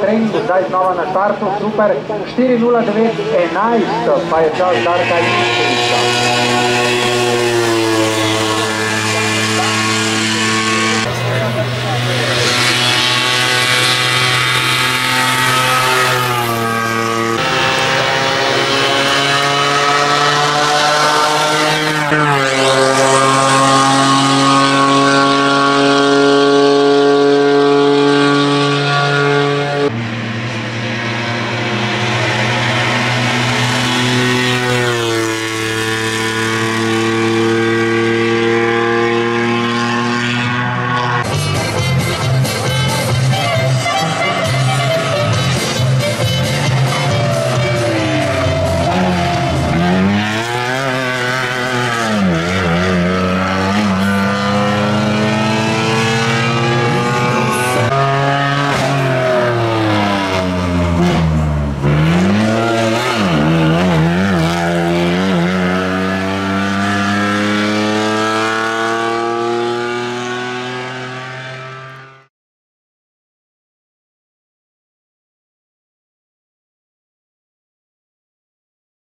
trening, zdaj znova na štartu, super, 4.09.11 pa je čas Darka Iličeviča. Yeah.